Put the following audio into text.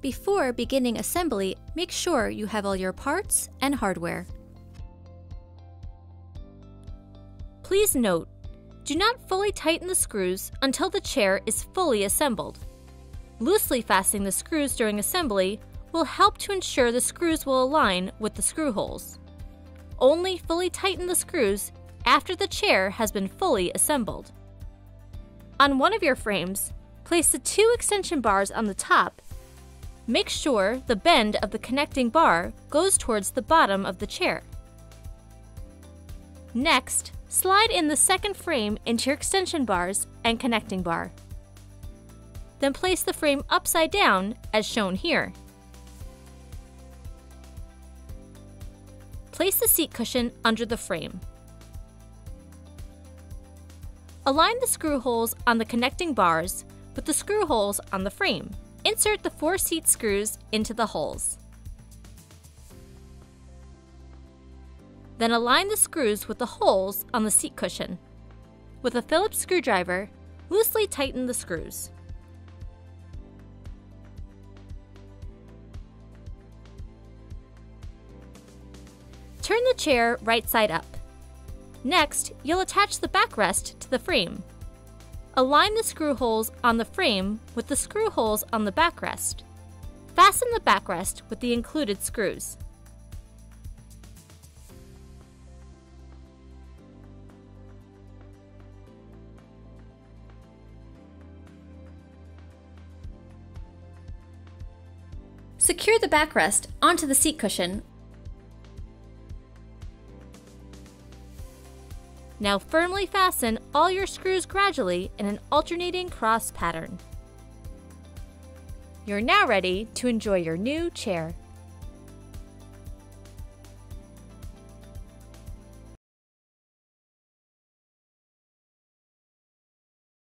Before beginning assembly, make sure you have all your parts and hardware. Please note, do not fully tighten the screws until the chair is fully assembled. Loosely fastening the screws during assembly will help to ensure the screws will align with the screw holes. Only fully tighten the screws after the chair has been fully assembled. On one of your frames, place the two extension bars on the top. Make sure the bend of the connecting bar goes towards the bottom of the chair. Next, slide in the second frame into your extension bars and connecting bar. Then place the frame upside down as shown here. Place the seat cushion under the frame. Align the screw holes on the connecting bars with the screw holes on the frame. Insert the four seat screws into the holes. Then align the screws with the holes on the seat cushion. With a Phillips screwdriver, loosely tighten the screws. Turn the chair right side up. Next, you'll attach the backrest to the frame. Align the screw holes on the frame with the screw holes on the backrest. Fasten the backrest with the included screws. Secure the backrest onto the seat cushion Now firmly fasten all your screws gradually in an alternating cross pattern. You're now ready to enjoy your new chair.